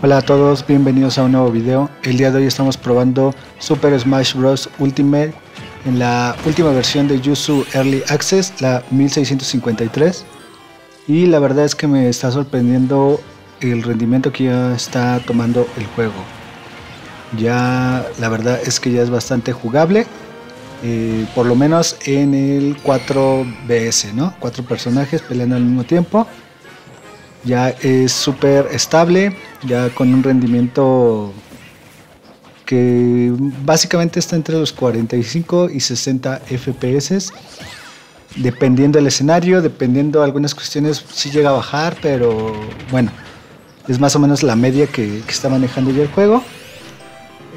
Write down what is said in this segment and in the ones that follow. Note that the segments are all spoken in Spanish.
Hola a todos, bienvenidos a un nuevo video. El día de hoy estamos probando Super Smash Bros. Ultimate en la última versión de Yuzu Early Access, la 1653. Y la verdad es que me está sorprendiendo el rendimiento que ya está tomando el juego. Ya la verdad es que ya es bastante jugable. Eh, por lo menos en el 4BS, ¿no? Cuatro personajes peleando al mismo tiempo ya es súper estable, ya con un rendimiento que básicamente está entre los 45 y 60 FPS. Dependiendo del escenario, dependiendo de algunas cuestiones, sí llega a bajar, pero bueno, es más o menos la media que, está manejando ya el juego.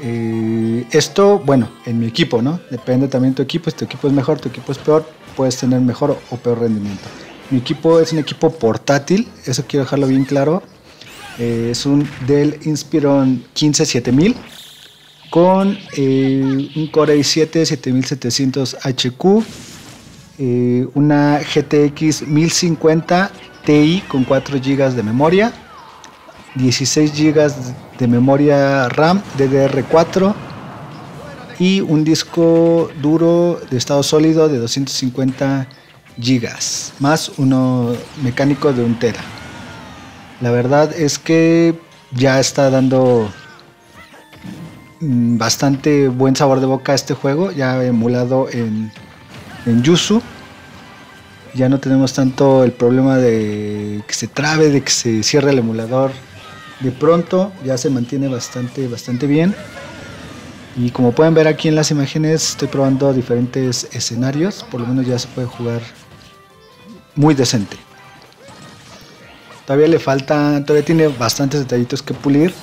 Eh, esto, bueno, en mi equipo, ¿no? Depende también de tu equipo. Si tu equipo es mejor, tu equipo es peor, puedes tener mejor o peor rendimiento. Mi equipo es un equipo portátil, eso quiero dejarlo bien claro. Eh, es un Dell Inspiron 157000 con eh, un Core i7 7700 HQ, una GTX 1050 Ti con 4 GB de memoria, 16 GB de memoria RAM DDR4 y un disco duro de estado sólido de 250 gigas, más uno mecánico de un tera. La verdad es que ya está dando mm, bastante buen sabor de boca este juego, ya emulado en, en Yuzu. Ya no tenemos tanto el problema de que se trabe, de que se cierre el emulador de pronto, ya se mantiene bastante, bastante bien. Y como pueden ver aquí en las imágenes, estoy probando diferentes escenarios, por lo menos ya se puede jugar muy decente. Todavía le falta, todavía tiene bastantes detallitos que pulir,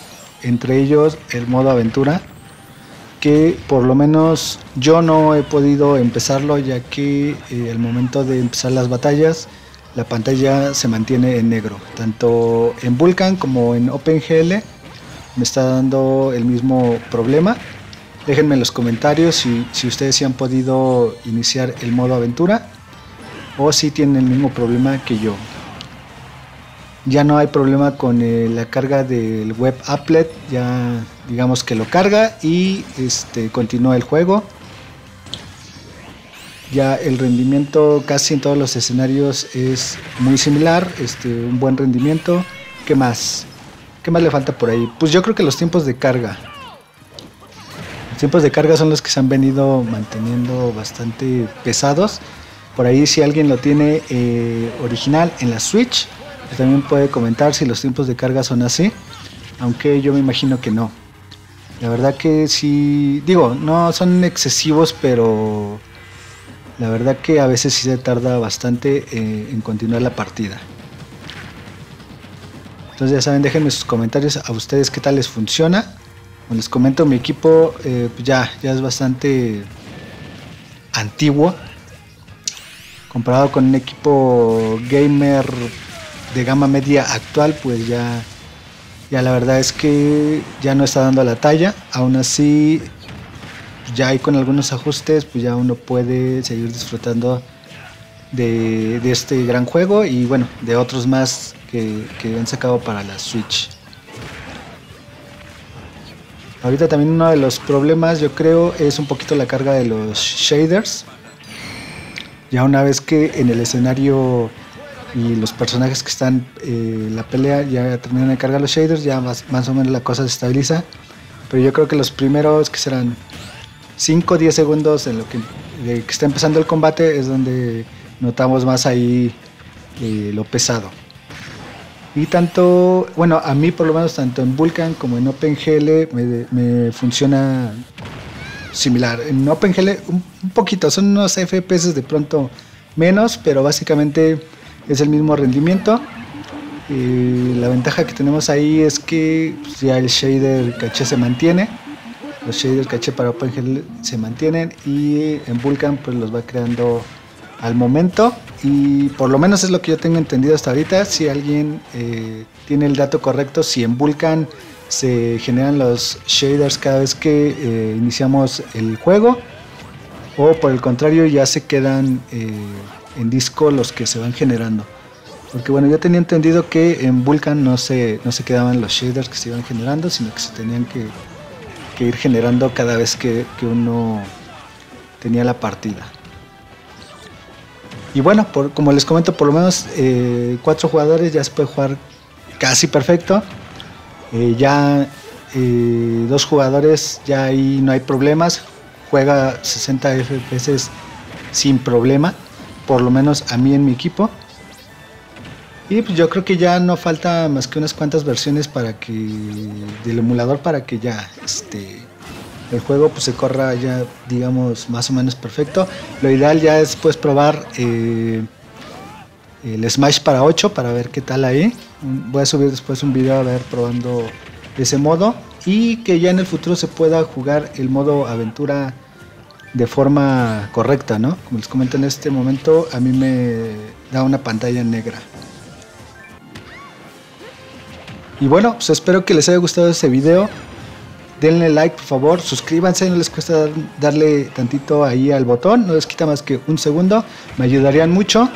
entre ellos el modo aventura, que por lo menos yo no he podido empezarlo ya que eh, al momento de empezar las batallas la pantalla se mantiene en negro, tanto en Vulkan como en OpenGL me está dando el mismo problema. Déjenme en los comentarios si, si ustedes han podido iniciar el modo aventura o si tienen el mismo problema que yo. Ya no hay problema con eh, la carga del web applet, ya digamos que lo carga y este, continúa el juego. Ya el rendimiento casi en todos los escenarios es muy similar, este, un buen rendimiento. ¿Qué más? ¿Qué más le falta por ahí? Pues yo creo que los tiempos de carga. Tiempos de carga son los que se han venido manteniendo bastante pesados por ahí si alguien lo tiene eh, original en la Switch, pues también puede comentar si los tiempos de carga son así, aunque yo me imagino que no. La verdad que sí, digo, no son excesivos, pero la verdad que a veces sí se tarda bastante eh, en continuar la partida. Entonces ya saben, déjenme sus comentarios a ustedes qué tal les funciona. Les comento, mi equipo eh, pues ya, ya es bastante antiguo comparado con un equipo gamer de gama media actual, pues ya, ya la verdad es que ya no está dando la talla. Aún así, ya hay con algunos ajustes, pues ya uno puede seguir disfrutando de, este gran juego y bueno, de otros más que han sacado para la Switch. Ahorita también uno de los problemas yo creo es un poquito la carga de los shaders ya una vez que en el escenario y los personajes que están eh, la pelea ya terminan de cargar los shaders, ya más, más o menos la cosa se estabiliza. Pero yo creo que los primeros que serán 5 o 10 segundos en lo que, que, está empezando el combate es donde notamos más ahí eh, lo pesado. Y tanto, bueno, a mí por lo menos tanto en Vulkan como en OpenGL me, me funciona similar. En OpenGL un, poquito, son unos FPS de pronto menos, pero básicamente es el mismo rendimiento. la ventaja que tenemos ahí es que pues, ya el shader caché se mantiene. Los shaders caché para OpenGL se mantienen y en Vulkan pues los va creando al momento y por lo menos es lo que yo tengo entendido hasta ahorita. Si alguien eh, tiene el dato correcto, si en Vulkan se generan los shaders cada vez que eh, iniciamos el juego o por el contrario ya se quedan eh, en disco los que se van generando. Porque bueno, yo tenía entendido que en Vulkan no se, no se quedaban los shaders que se iban generando, sino que se tenían que, ir generando cada vez que, uno tenía la partida. Y bueno, como les comento, por lo menos eh, cuatro jugadores ya se puede jugar casi perfecto. Eh, ya eh, dos jugadores, ya ahí no hay problemas. Juega 60 FPS sin problema, por lo menos a mí en mi equipo. Y pues yo creo que ya no falta más que unas cuantas versiones para que del emulador para que ya este el juego pues se corra ya digamos más o menos perfecto. Lo ideal ya es pues probar eh, el Smash para 8 para ver qué tal ahí. Voy a subir después un video a ver probando ese modo y que ya en el futuro se pueda jugar el modo aventura de forma correcta, ¿no? Como les comento en este momento a mí me da una pantalla negra. Y bueno, pues espero que les haya gustado este video. Denle like, por favor, suscríbanse, no les cuesta darle tantito ahí al botón, no les quita más que un segundo, me ayudarían mucho.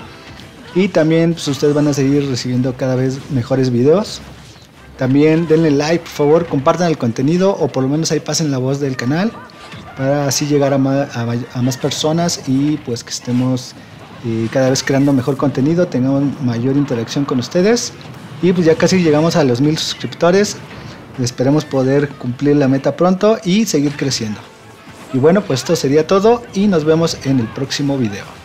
Y también pues, ustedes van a seguir recibiendo cada vez mejores videos. También denle like, por favor, compartan el contenido o por lo menos ahí pasen la voz del canal para así llegar a más, personas y pues que estemos eh, cada vez creando mejor contenido, tengamos mayor interacción con ustedes. Y pues ya casi llegamos a los mil suscriptores. Esperemos poder cumplir la meta pronto y seguir creciendo. Y bueno, pues esto sería todo y nos vemos en el próximo video.